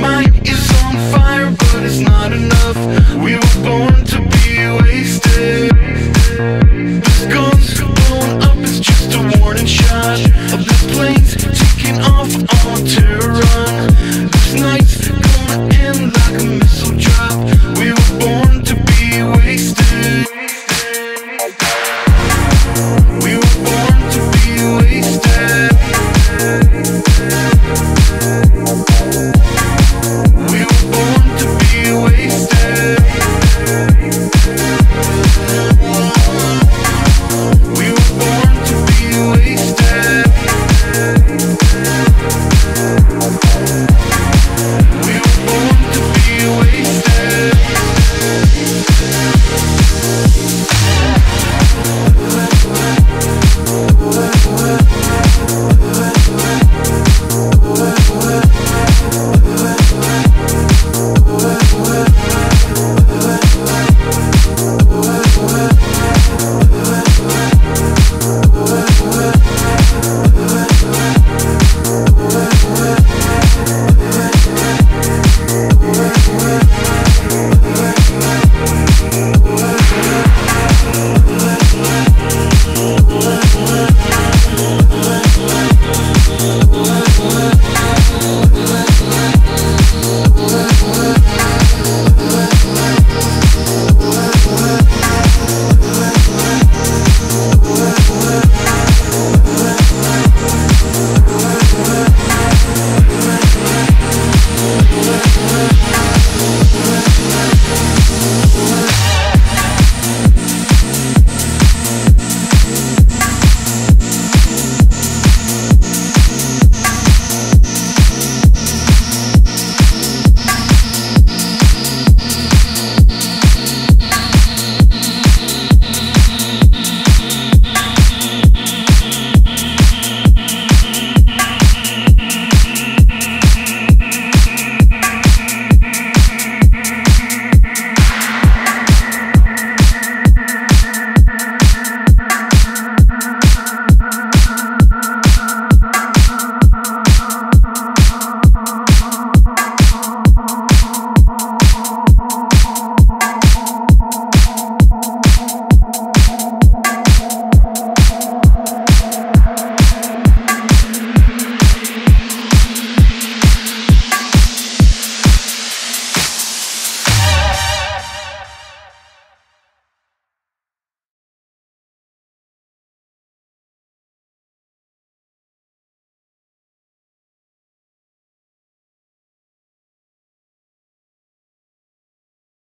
my Thank